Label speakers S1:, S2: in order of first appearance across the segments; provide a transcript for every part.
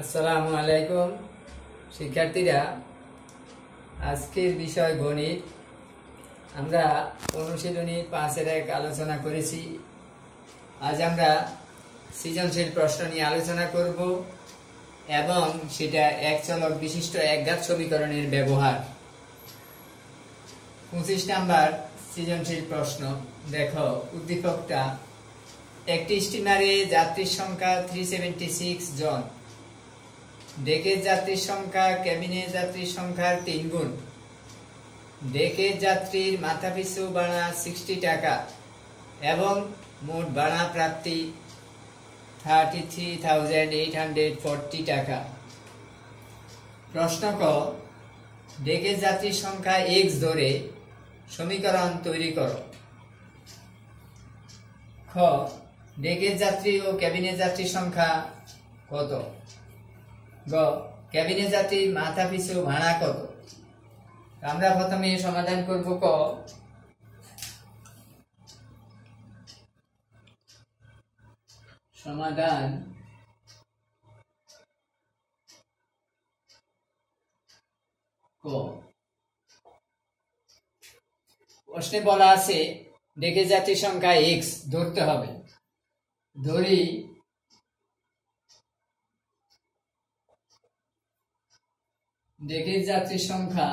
S1: আসসালামু আলাইকুম। শিক্ষার্থীরা, আজকের বিষয় গণিত। আমরা অনুশীলনী পাঁচের এক আলোচনা করেছি। আজ আমরা সৃজনশীল প্রশ্ন নিয়ে আলোচনা করব এবং সেটা এক চলক বিশিষ্ট একঘাত সমীকরণের ব্যবহার। পঁচিশ নাম্বার সৃজনশীল প্রশ্ন। দেখো, উদ্দীপকটা, একটি স্টিমারে যাত্রীর সংখ্যা থ্রি জন। ডেকের যাত্রীর সংখ্যা কেবিনের যাত্রীর সংখ্যার তিন গুণ। ডেকের যাত্রীর মাথাপিছু ভাড়া সিক্সটি টাকা এবং মোট ভাড়া প্রাপ্তি thirty three thousand eight hundred forty টাকা। প্রশ্ন ক ডেকের যাত্রীর সংখ্যা এক্স ধরে সমীকরণ তৈরি করো। খ ডেকের যাত্রী ও ক্যাবিনের যাত্রীর সংখ্যা কত? গ, ক্যাবিনে মাথা পিছু ভাড়া কত? আমরা প্রথমে সমাধান করব ক। সমাধান। ক। প্রশ্নে বলা আছে ডেকে যাত্রীর সংখ্যা এক্স ধরতে হবে। ধরি ডেকের যাত্রীর সংখ্যা।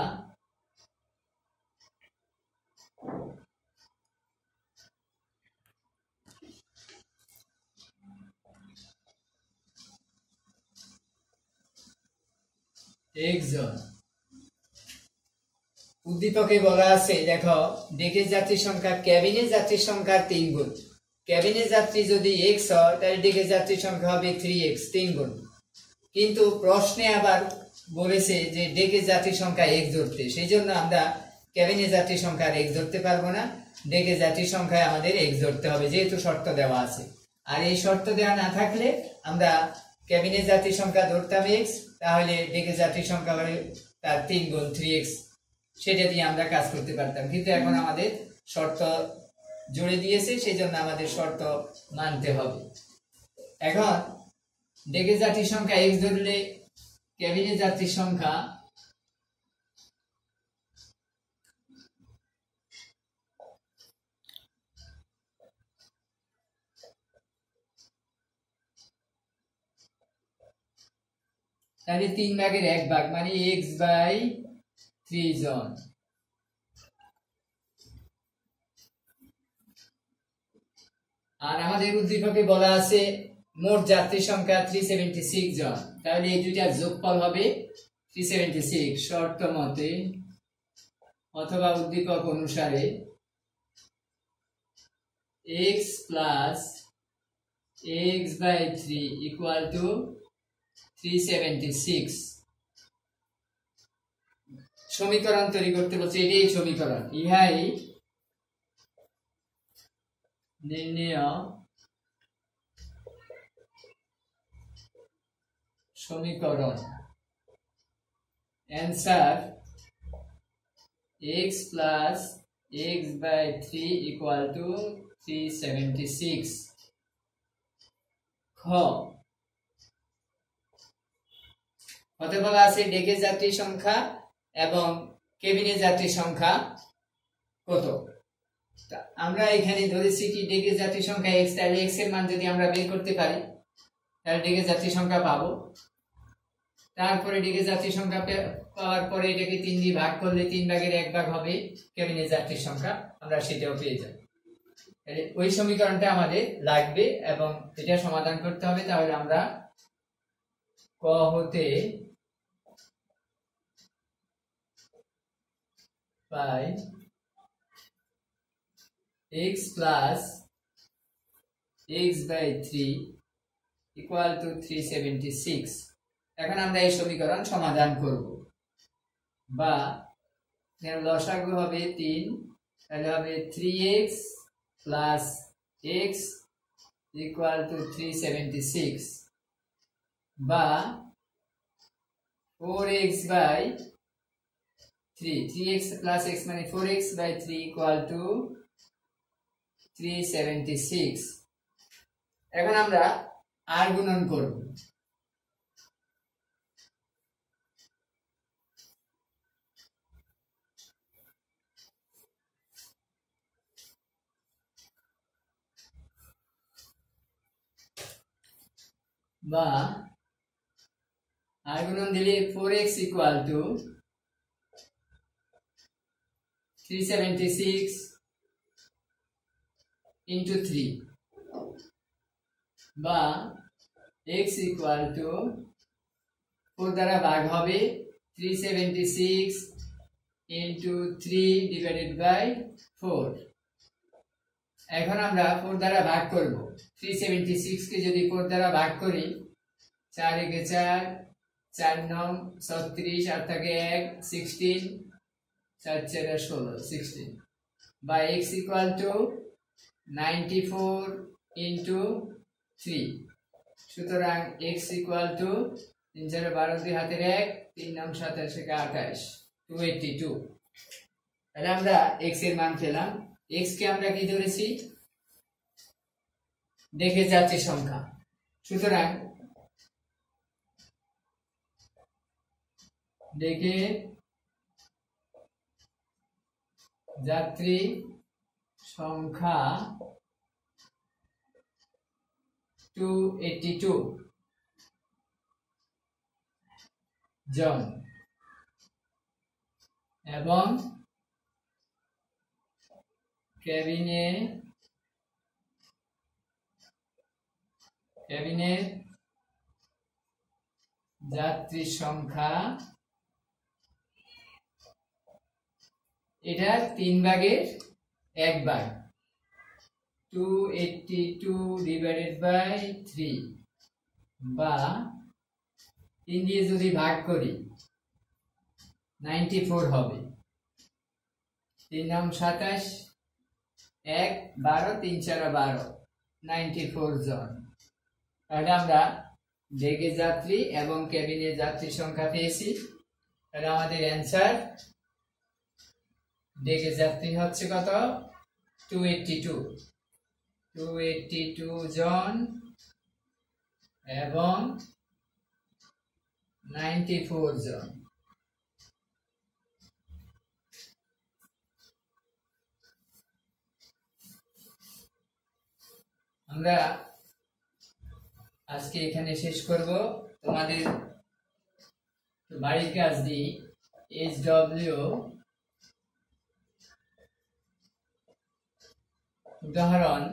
S1: একজন উদ্দীপকে বলা আছে, দেখো ডেকের যাত্রীর সংখ্যা ক্যাবিনের যাত্রীর সংখ্যার তিন গুণ। ক্যাবিনের যাত্রী যদি এক্স হয়, তাহলে ডেকের যাত্রীর সংখ্যা হবে থ্রি এক্স তিন গুণ। কিন্তু প্রশ্নে আবার বলেছে যে ডেকে যাত্রীর সংখ্যা এক ধরতে। সেই জন্য আমরা ক্যাবিনে যাত্রীর সংখ্যা এক ধরতে পারব না। ডেকে যাত্রীর সংখ্যায় আমাদের এক ধরতে হবে, যেহেতু শর্ত দেওয়া আছে। আর এই শর্ত দেওয়া না থাকলে আমরা ক্যাবিনে যাত্রীর সংখ্যা ধরতাম এক্স তাহলে ডেকে যাত্রীর সংখ্যা হবে তার তিন গুণ থ্রি এক্স সেটা দিয়ে আমরা কাজ করতে পারতাম। কিন্তু এখন আমাদের শর্ত জুড়ে দিয়েছে সেই জন্য আমাদের শর্ত মানতে হবে। এখন, ডেকে যাত্রীর সংখ্যা এক্স ধরলে কেবিনে যাত্রীর সংখ্যা তাহলে তিন ভাগের এক ভাগ মানে এক্স বাই থ্রি জন। আর আমাদের উদ্দীপকে বলা আছে মোট যাত্রী সংখ্যা থ্রি সেভেন্টি সিক্স জন। তাহলে এই দুইটার যোগফল হবে থ্রি সেভেন্টি সিক্স শর্ত মতে অথবা উদ্দীপক অনুসারে x plus x by three equal to three seventy six সমীকরণ তৈরি করতে বলছে, এটাই সমীকরণ। ইহাই নির্ণয় সমীকরণ। Answer x plus x by three equal to three seventy six খ। হতে বলা আছে ডেকে যাত্রী সংখ্যা এবং কেবিনে যাত্রী সংখ্যা কত? আমরা এখানে ধরেছি কি ডেকে যাত্রী সংখ্যা এক্স তাহলে এক্সের মান যদি আমরা বের করতে পারি, তাহলে ডেকে যাত্রী সংখ্যা পাবো। তারপরে ডেকে যাত্রী সংখ্যা পাওয়ার পরে এটাকে তিন দিয়ে ভাগ করলে তিন ভাগের এক ভাগ হবে কেবিনে যাত্রীর সংখ্যা। আমরা সেটাও পেয়ে যাব। ওই সমীকরণটা আমাদের লাগবে এবং এটা সমাধান করতে হবে। তাহলে আমরা ক হতে পাই x plus x by three equal to three seventy six এখন আমরা এই সমীকরণ সমাধান করব। বা এখানে লসাগু হবে তিন, তাহলে হবে three x plus x equal to three seventy six বা four x by three three x plus x মানে four x by three equal to three seventy six এখন আমরা আর গুণন করব। বা আর গুণন দিলে four x equal to three seventy six into three বা এক্স ইকুয়াল টু ফোর দ্বারা ভাগ হবে three seventy six into three divided by four এখন আমরা ফোর দ্বারা ভাগ করব। থ্রি সেভেন্টি সিক্সকে যদি ফোর দ্বারা ভাগ করি, চার একে চার চার নং ছত্রিশ, আর থাকে এক সিক্সটিন চার চার ষোলো সিক্সটিন বা x equal to ninety four into three সুতরাং এক্স ইকুয়াল টু তিন চারে বারো, দুই হাতের এক, তিন নাম সাতাশ থেকে আঠাশ টু এইটটি টু তাহলে আমরা এক্সের মান পেলাম। এক্স কে আমরা কি ধরেছি? দেখে যাচ্ছে সংখ্যা। সুতরাং দেখে যাত্রী সংখ্যা টু এইটটি টু জন। এবং কেবিনে কেবিনের যাত্রী সংখ্যা এটা তিন ভাগের এক ভাগ। Two eighty two divided by three বা তিন দিয়ে যদি ভাগ করি নাইনটি ফোর হবে। তিন নাম সাতাশ এক বারো, তিন চারা বারো। নাইনটি ফোর জন। তাহলে আমরা ডেকে যাত্রী এবং কেবিনের যাত্রী সংখ্যা পেয়েছি। তাহলে আমাদের অ্যান্সার ডেকে যাত্রী হচ্ছে কত? Two eighty two two eighty two জন এবং নাইনটি ফোর জন। আমরা আজকে এখানে শেষ করব। তোমাদের বাড়ির কাজ দিই এইচ ডব্লিউ উদাহরণ।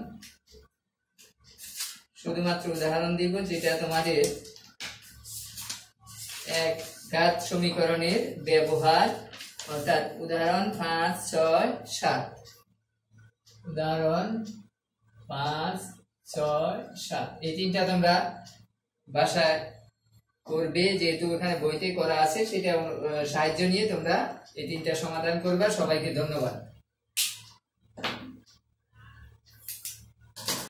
S1: শুধুমাত্র উদাহরণ দিব যেটা তোমাদের এক গাছ সমীকরণের ব্যবহার। অর্থাৎ উদাহরণ পাঁচ, ছয়, সাত। উদাহরণ পাঁচ ছয়, সাত। এই তোমরা বাসায় করবে, যেহেতু ওখানে বইতে করা আছে, সেটা সাহায্য নিয়ে তোমরা এই তিনটা সমাধান করবা। সবাইকে ধন্যবাদ।